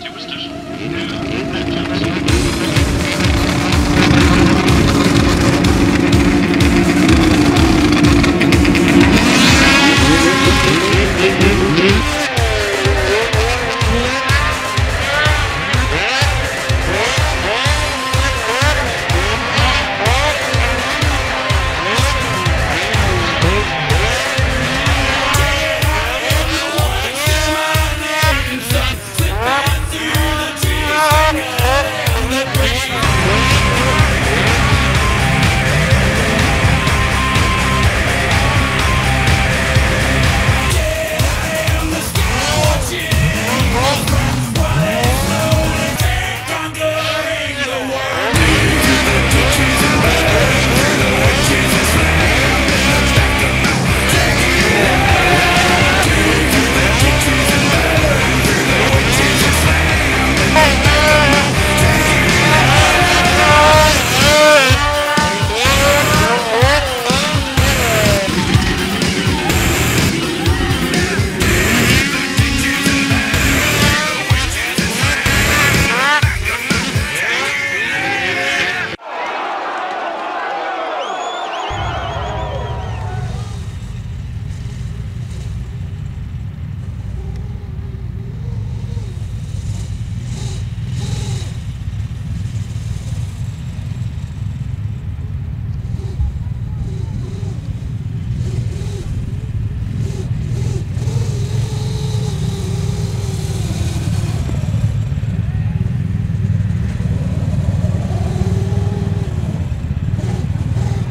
Two station.